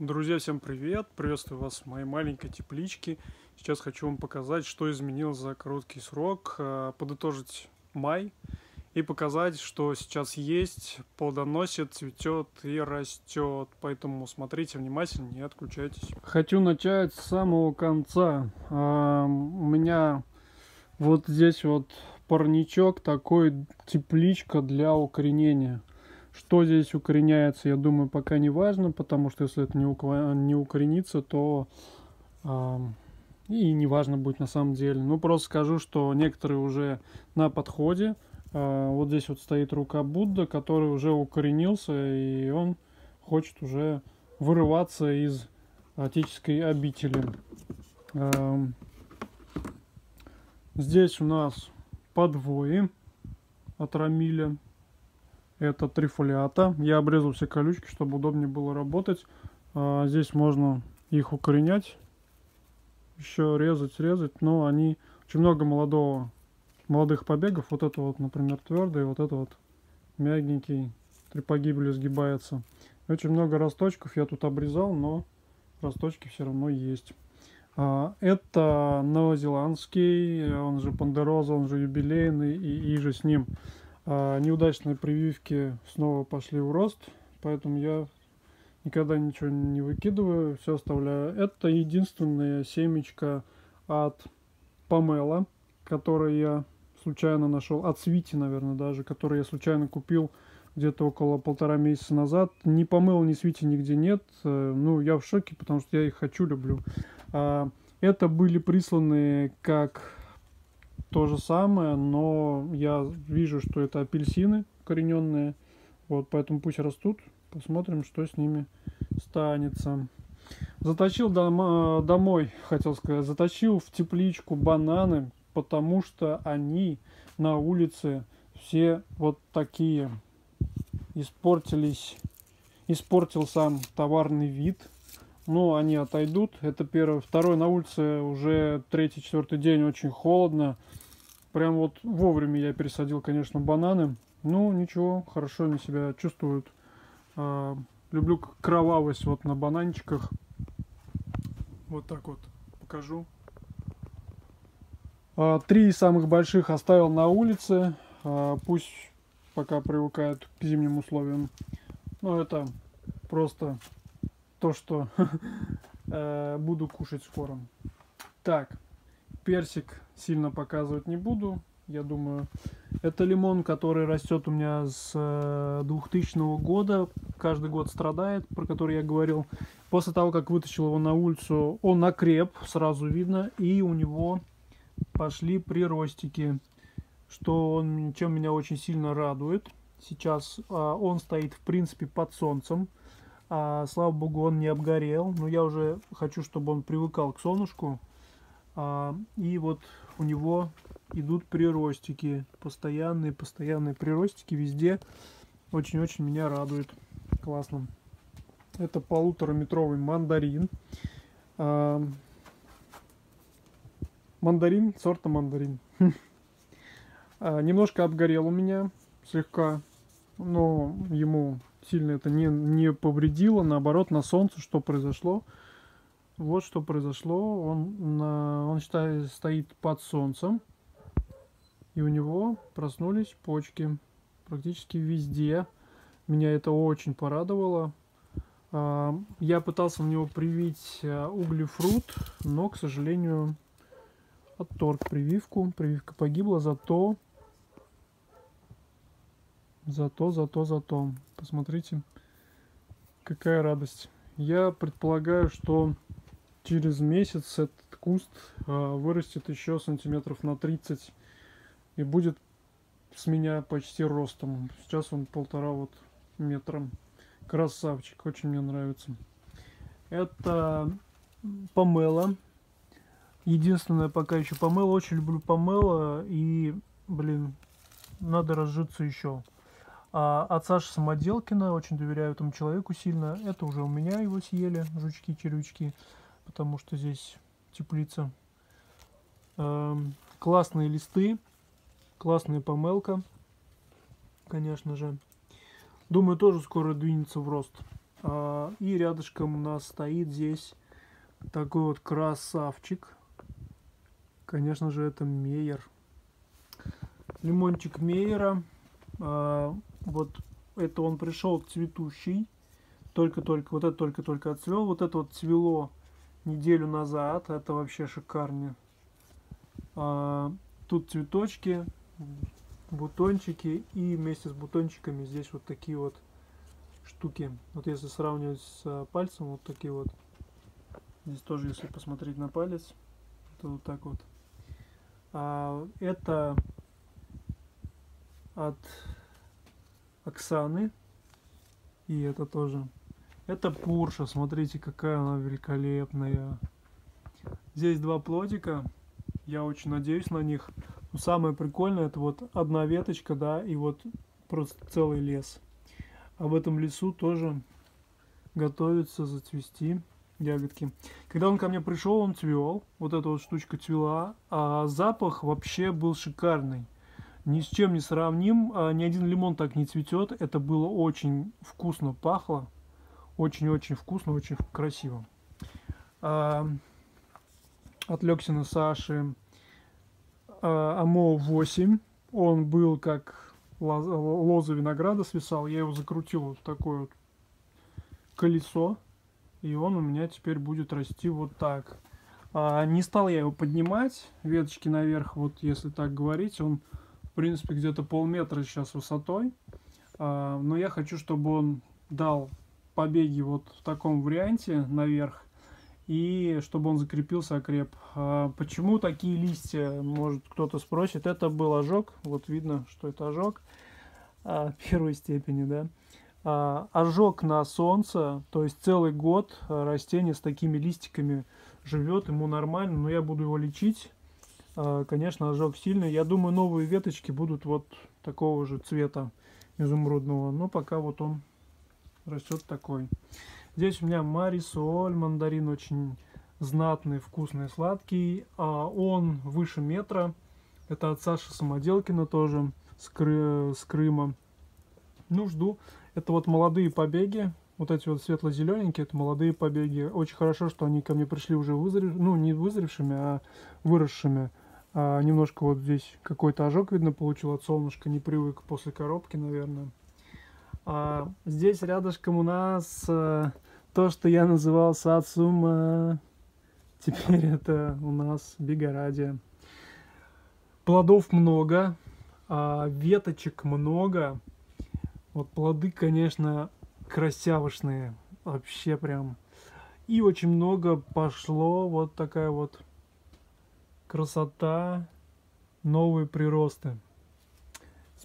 Друзья, всем привет! Приветствую вас в моей маленькой тепличке. Сейчас хочу вам показать, что изменилось за короткий срок, э, подытожить май и показать, что сейчас есть, плодоносит, цветет и растет. Поэтому смотрите внимательно, не отключайтесь. Хочу начать с самого конца. А, у меня вот здесь вот парничок, такой тепличка для укоренения. Что здесь укореняется, я думаю, пока не важно, потому что если это не, ук- не укоренится, то э, и не важно будет на самом деле. Ну, просто скажу, что некоторые уже на подходе. Э, вот здесь вот стоит рука Будда, который уже укоренился, и он хочет уже вырываться из отеческой обители. Э, здесь у нас подвои от Рамиля это трифолиата. Я обрезал все колючки, чтобы удобнее было работать. А, здесь можно их укоренять, еще резать, резать, но они очень много молодого, молодых побегов. Вот это вот, например, твердый, вот это вот мягенький, три погибели сгибается. Очень много росточков я тут обрезал, но росточки все равно есть. А, это новозеландский, он же пандероза, он же юбилейный и, и же с ним. А неудачные прививки снова пошли в рост, поэтому я никогда ничего не выкидываю, все оставляю. Это единственная семечко от помела, которое я случайно нашел, от свити, наверное, даже, который я случайно купил где-то около полтора месяца назад. Ни помела, ни свити нигде нет. Э, ну, я в шоке, потому что я их хочу, люблю. А, это были присланы как то же самое, но я вижу, что это апельсины корененные. Вот, поэтому пусть растут. Посмотрим, что с ними станется. Заточил дома, домой, хотел сказать, заточил в тепличку бананы, потому что они на улице все вот такие. Испортились, испортил сам товарный вид. Ну, они отойдут. Это первый. Второй, на улице уже третий, четвертый день очень холодно. Прям вот вовремя я пересадил, конечно, бананы. Ну, ничего, хорошо они себя чувствуют. А, люблю кровавость вот на бананчиках. Вот так вот покажу. А, три самых больших оставил на улице. А, пусть пока привыкают к зимним условиям. Но это просто то, что э, буду кушать скоро. Так, персик сильно показывать не буду. Я думаю, это лимон, который растет у меня с 2000 э, года. Каждый год страдает, про который я говорил. После того, как вытащил его на улицу, он окреп, сразу видно. И у него пошли приростики, что он, чем меня очень сильно радует. Сейчас а, он стоит, в принципе, под солнцем. А, слава богу, он не обгорел. Но я уже хочу, чтобы он привыкал к солнышку. А, и вот у него идут приростики. Постоянные, постоянные приростики везде. Очень-очень меня радует. Классно. Это полутораметровый мандарин. А, мандарин, сорта мандарин. А, немножко обгорел у меня, слегка. Но ему сильно это не, не повредило. Наоборот, на солнце что произошло? Вот что произошло. Он, на, он считает, стоит под солнцем. И у него проснулись почки практически везде. Меня это очень порадовало. А, я пытался в него привить а, углефрут, но, к сожалению, отторг прививку. Прививка погибла, зато... Зато, зато, зато. Посмотрите, какая радость. Я предполагаю, что через месяц этот куст а, вырастет еще сантиметров на 30 и будет с меня почти ростом. Сейчас он полтора вот метра. Красавчик, очень мне нравится. Это помела. Единственное пока еще помела. Очень люблю помела. И, блин, надо разжиться еще. А от Саши Самоделкина, очень доверяю этому человеку сильно. Это уже у меня его съели, жучки-червячки потому что здесь теплица. Эм, классные листы, классная помелка, конечно же. Думаю, тоже скоро двинется в рост. А, и рядышком у нас стоит здесь такой вот красавчик. Конечно же, это Мейер. Лимончик Мейера. А, вот это он пришел цветущий. Только-только, вот это только-только отцвел. Вот это вот цвело неделю назад. Это вообще шикарно. А, тут цветочки, бутончики. И вместе с бутончиками здесь вот такие вот штуки. Вот если сравнивать с э, пальцем, вот такие вот. Здесь тоже, если посмотреть на палец, то вот так вот. А, это от Оксаны. И это тоже. Это Пурша. Смотрите, какая она великолепная. Здесь два плодика. Я очень надеюсь на них. Но самое прикольное, это вот одна веточка, да, и вот просто целый лес. А в этом лесу тоже готовится зацвести ягодки. Когда он ко мне пришел, он цвел. Вот эта вот штучка цвела. А запах вообще был шикарный. Ни с чем не сравним. А, ни один лимон так не цветет. Это было очень вкусно пахло. Очень-очень вкусно, очень красиво. А, отвлекся на Саши. А, АМО 8. Он был как лоза винограда свисал, я его закрутил вот такое вот колесо, и он у меня теперь будет расти вот так. А, не стал я его поднимать, веточки наверх, вот если так говорить, он в принципе где-то полметра сейчас высотой, но я хочу, чтобы он дал побеги вот в таком варианте наверх, и чтобы он закрепился окреп. А почему такие листья, может кто-то спросит, это был ожог, вот видно, что это ожог а, первой степени, да. А, ожог на солнце, то есть целый год растение с такими листиками живет, ему нормально, но я буду его лечить. А, конечно, ожог сильный. Я думаю, новые веточки будут вот такого же цвета изумрудного, но пока вот он растет такой. Здесь у меня марисоль, мандарин очень знатный, вкусный, сладкий. А он выше метра. Это от Саши Самоделкина тоже с, Кры с Крыма. Ну, жду. Это вот молодые побеги. Вот эти вот светло-зелененькие, это молодые побеги. Очень хорошо, что они ко мне пришли уже вызрев... ну, не вызревшими, а выросшими. А немножко вот здесь какой-то ожог, видно, получил от солнышка. Не привык после коробки, наверное. А здесь рядышком у нас а, то, что я называл Сацума. Теперь это у нас Бигорадия. Плодов много, а веточек много. Вот плоды, конечно, красявышные. Вообще прям. И очень много пошло вот такая вот красота, новые приросты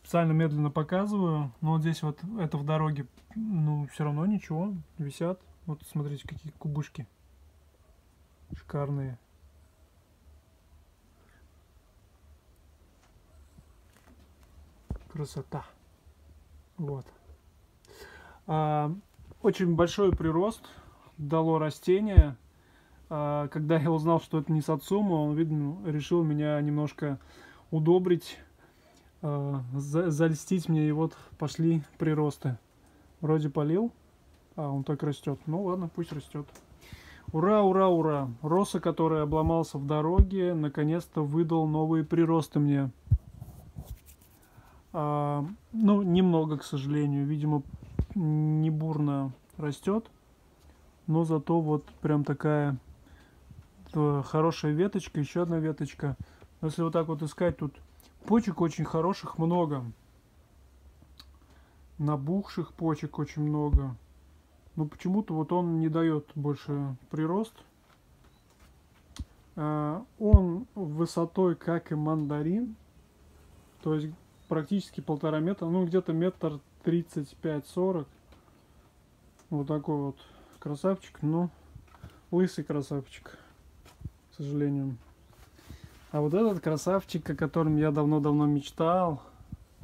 специально медленно показываю, но вот здесь вот это в дороге, ну, все равно ничего, висят. Вот смотрите, какие кубышки шикарные. Красота. Вот. А, очень большой прирост дало растение. А, когда я узнал, что это не сацума, он, видно, решил меня немножко удобрить э, за, зальстить мне, и вот пошли приросты. Вроде полил, а он так растет. Ну ладно, пусть растет. Ура, ура, ура! Роса, который обломался в дороге, наконец-то выдал новые приросты мне. А, ну, немного, к сожалению. Видимо, не бурно растет. Но зато вот прям такая э, хорошая веточка, еще одна веточка. Если вот так вот искать, тут Почек очень хороших много. Набухших почек очень много. Но почему-то вот он не дает больше прирост. А, он высотой, как и мандарин. То есть практически полтора метра. Ну, где-то метр тридцать пять-сорок. Вот такой вот красавчик. Но лысый красавчик, к сожалению. А вот этот красавчик, о котором я давно-давно мечтал,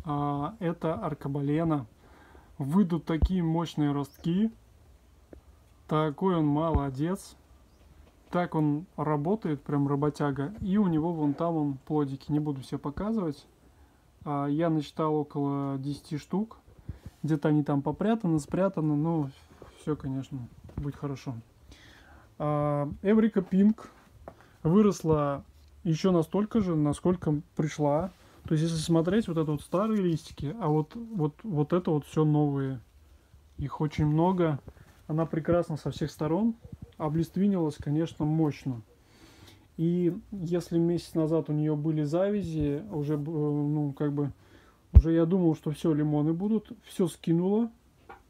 а, это аркабалена. Выйдут такие мощные ростки. Такой он молодец. Так он работает, прям работяга. И у него вон там он плодики. Не буду все показывать. А, я насчитал около 10 штук. Где-то они там попрятаны, спрятаны. Но все, конечно, будет хорошо. А, Эврика Пинк выросла еще настолько же, насколько пришла. То есть, если смотреть, вот это вот старые листики, а вот, вот, вот это вот все новые. Их очень много. Она прекрасна со всех сторон. Облиствинилась, конечно, мощно. И если месяц назад у нее были завязи, уже, э, ну, как бы, уже я думал, что все, лимоны будут. Все скинула,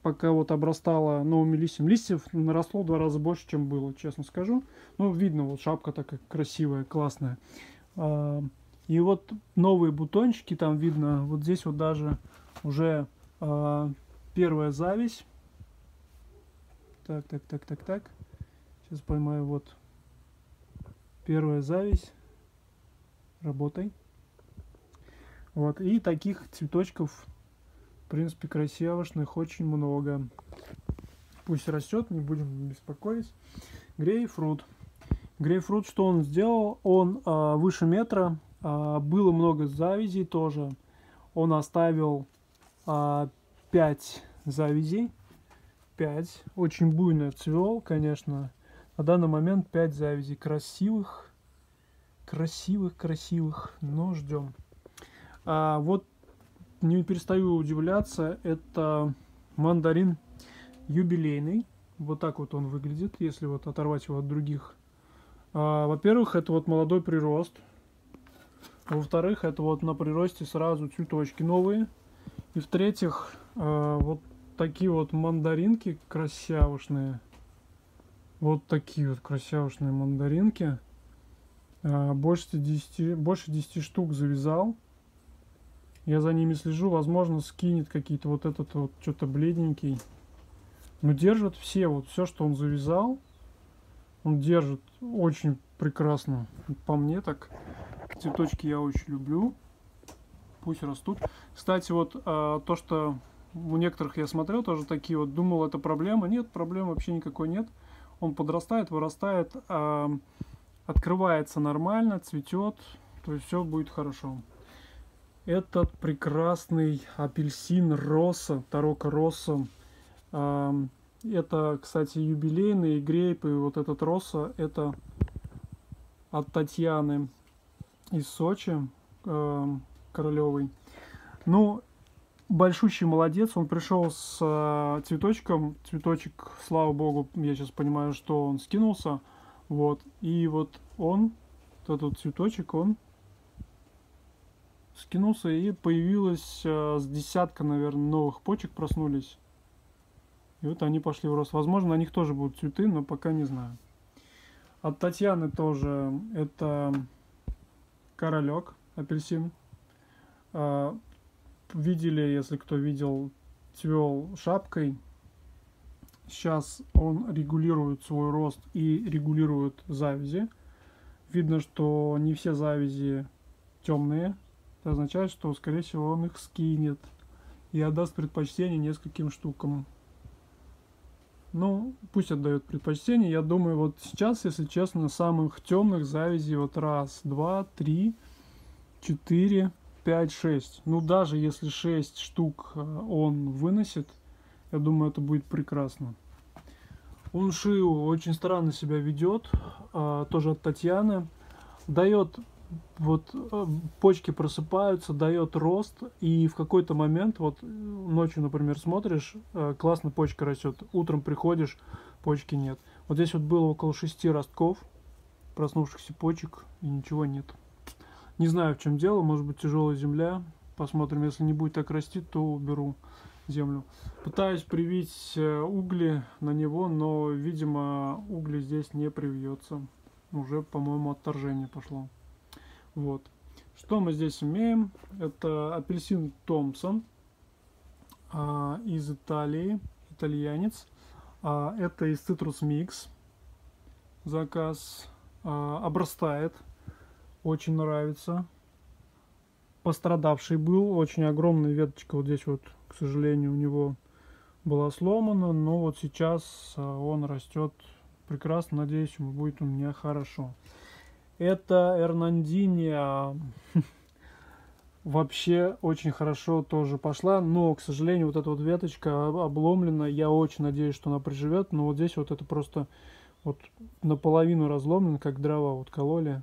пока вот обрастала новыми листьями. Листьев наросло в два раза больше, чем было, честно скажу. Ну, видно, вот шапка такая красивая, классная. А, и вот новые бутончики там видно. Вот здесь вот даже уже а, первая зависть. Так, так, так, так, так. Сейчас поймаю вот Первая зависть. Работай. Вот. И таких цветочков, в принципе, красивошных очень много. Пусть растет, не будем беспокоить. Грейпфрут. Грейпфрут, что он сделал? Он а, выше метра. А, было много завязей тоже. Он оставил а, 5 завязей. 5. Очень буйно цвел, конечно. На данный момент 5 завязей красивых, красивых, красивых, но ждем. А вот не перестаю удивляться, это мандарин юбилейный. Вот так вот он выглядит, если вот оторвать его от других. А, во-первых, это вот молодой прирост. Во-вторых, это вот на приросте сразу цветочки новые. И в-третьих, а, вот такие вот мандаринки красявушные. Вот такие вот красивые мандаринки. А, больше 10, больше 10 штук завязал. Я за ними слежу. Возможно, скинет какие-то вот этот вот что-то бледненький. Но держат все. Вот все, что он завязал, он держит очень прекрасно. По мне так. Цветочки я очень люблю. Пусть растут. Кстати, вот а, то, что у некоторых я смотрел, тоже такие вот, думал, это проблема. Нет, проблем вообще никакой нет он подрастает, вырастает, э, открывается нормально, цветет, то есть все будет хорошо. Этот прекрасный апельсин Росса, Тарока Росса, это, кстати, юбилейный грейп, и вот этот Росса, это от Татьяны из Сочи, Королевой. Ну, большущий молодец, он пришел с э, цветочком, цветочек, слава богу, я сейчас понимаю, что он скинулся, вот, и вот он, этот цветочек, он скинулся, и появилось э, с десятка, наверное, новых почек проснулись, и вот они пошли в рост. Возможно, на них тоже будут цветы, но пока не знаю. От Татьяны тоже это королек, апельсин. А, видели, если кто видел, цвел шапкой. Сейчас он регулирует свой рост и регулирует завязи. Видно, что не все завязи темные. Это означает, что, скорее всего, он их скинет и отдаст предпочтение нескольким штукам. Ну, пусть отдает предпочтение. Я думаю, вот сейчас, если честно, самых темных завязей вот раз, два, три, четыре, 5-6. Ну, даже если 6 штук э, он выносит, я думаю, это будет прекрасно. Уншиу очень странно себя ведет, э, тоже от Татьяны. Дает, вот э, почки просыпаются, дает рост, и в какой-то момент, вот ночью, например, смотришь, классно почка растет, утром приходишь, почки нет. Вот здесь вот было около 6 ростков, проснувшихся почек, и ничего нет. Не знаю, в чем дело, может быть тяжелая земля. Посмотрим, если не будет так расти, то уберу землю. Пытаюсь привить э, угли на него, но, видимо, угли здесь не привьется. Уже, по-моему, отторжение пошло. Вот. Что мы здесь имеем? Это апельсин Томпсон а, из Италии, итальянец. А, это из Citrus Mix. Заказ а, обрастает очень нравится. Пострадавший был, очень огромная веточка вот здесь вот, к сожалению, у него была сломана, но вот сейчас а, он растет прекрасно, надеюсь, ему будет у меня хорошо. Это Эрнандиния вообще очень хорошо тоже пошла, но, к сожалению, вот эта вот веточка обломлена, я очень надеюсь, что она приживет, но вот здесь вот это просто вот наполовину разломлен, как дрова вот кололи.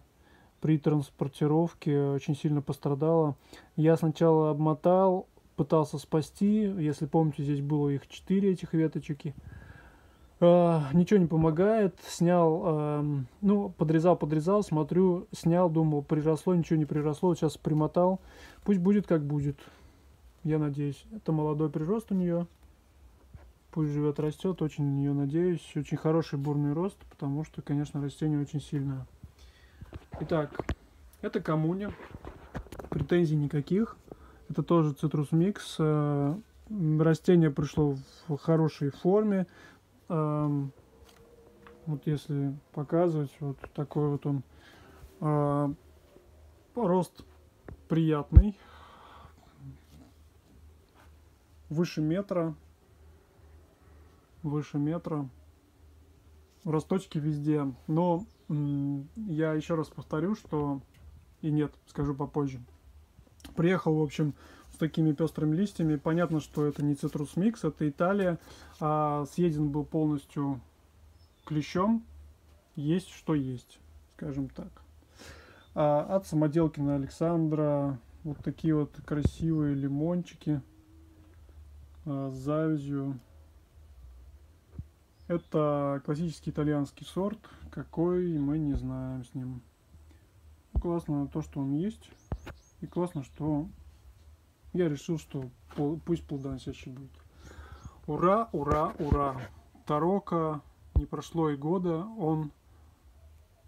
При транспортировке очень сильно пострадала. Я сначала обмотал, пытался спасти, если помните, здесь было их 4 этих веточки. Uh, ничего не помогает, снял, uh, ну, подрезал, подрезал, смотрю, снял, думал, приросло, ничего не приросло, сейчас примотал, пусть будет как будет, я надеюсь. Это молодой прирост у нее, пусть живет, растет, очень на нее надеюсь, очень хороший бурный рост, потому что, конечно, растение очень сильное. Итак, это коммуня, претензий никаких, это тоже цитрус микс, uh, растение пришло в хорошей форме, вот если показывать, вот такой вот он а, рост приятный, выше метра, выше метра, росточки везде, но я еще раз повторю, что и нет, скажу попозже. Приехал, в общем, с такими пестрыми листьями. Понятно, что это не цитрус микс, это Италия. А съеден был полностью клещом. Есть что есть, скажем так. А от самоделкина Александра вот такие вот красивые лимончики а, с завязью. Это классический итальянский сорт. Какой, мы не знаем с ним. Классно то, что он есть. И классно, что я решил, что пусть плодоносящий будет. Ура, ура, ура. Тарока не прошло и года, он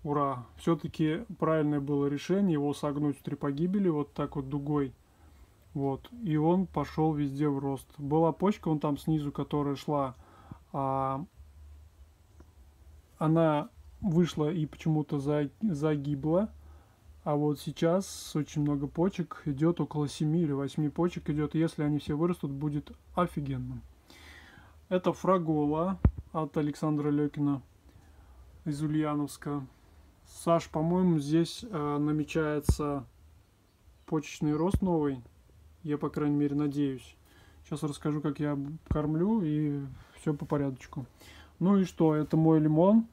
ура. Все-таки правильное было решение его согнуть в три погибели, вот так вот дугой. Вот. И он пошел везде в рост. Была почка, он там снизу, которая шла, а она вышла и почему-то загибла. А вот сейчас очень много почек идет, около 7 или 8 почек идет. Если они все вырастут, будет офигенно. Это фрагола от Александра Лекина из Ульяновска. Саш, по-моему, здесь э, намечается почечный рост новый. Я, по крайней мере, надеюсь. Сейчас расскажу, как я кормлю и все по порядочку. Ну и что, это мой лимон,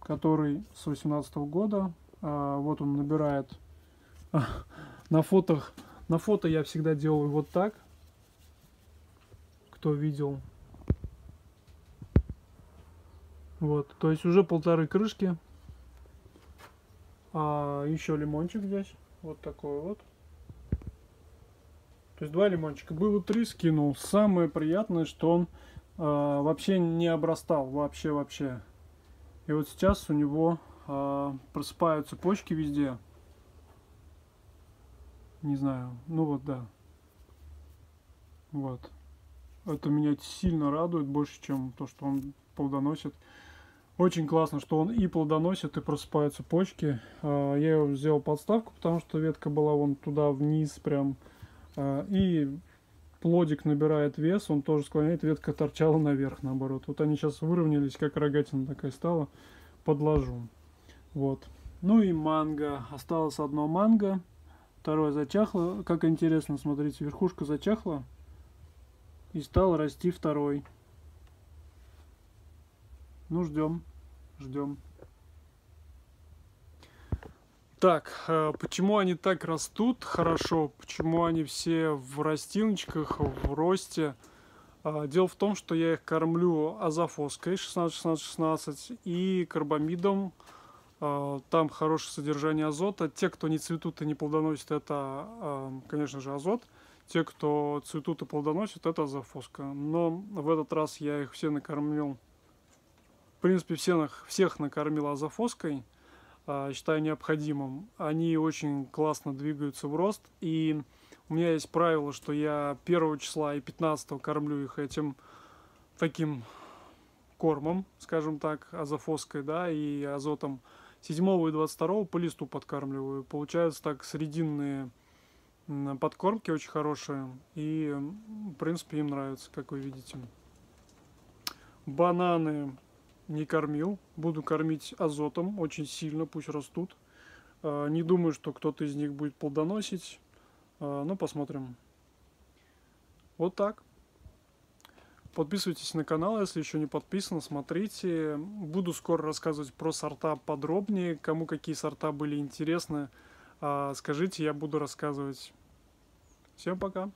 который с 18 года вот он набирает на фотох. На фото я всегда делаю вот так. Кто видел. Вот, то есть уже полторы крышки. А еще лимончик здесь. Вот такой вот. То есть два лимончика. Было три, скинул. Самое приятное, что он э, вообще не обрастал. Вообще, вообще. И вот сейчас у него просыпаются почки везде. Не знаю, ну вот да. Вот. Это меня сильно радует, больше, чем то, что он плодоносит. Очень классно, что он и плодоносит, и просыпаются почки. Э, я его сделал подставку, потому что ветка была вон туда вниз прям. Э, и плодик набирает вес, он тоже склоняет, ветка торчала наверх, наоборот. Вот они сейчас выровнялись, как рогатина такая стала. Подложу. Вот. Ну и манго. Осталось одно манго. Второе зачахло. Как интересно, смотрите, верхушка зачахла. И стал расти второй. Ну, ждем. Ждем. Так, э, почему они так растут хорошо? Почему они все в растиночках, в росте? А, дело в том, что я их кормлю азофоской 16-16-16 и карбамидом там хорошее содержание азота. Те, кто не цветут и не плодоносят, это, а, конечно же, азот. Те, кто цветут и плодоносят, это азофоска. Но в этот раз я их все накормил. В принципе, всех, всех накормил азофоской. А, считаю необходимым. Они очень классно двигаются в рост. И у меня есть правило, что я 1 числа и 15 кормлю их этим таким кормом, скажем так, азофоской, да, и азотом 7 и 22 по листу подкармливаю. Получаются так срединные подкормки очень хорошие. И, в принципе, им нравится, как вы видите. Бананы не кормил. Буду кормить азотом очень сильно, пусть растут. А, не думаю, что кто-то из них будет плодоносить. А, ну, посмотрим. Вот так. Подписывайтесь на канал, если еще не подписаны, смотрите. Буду скоро рассказывать про сорта подробнее. Кому какие сорта были интересны, а, скажите, я буду рассказывать. Всем пока!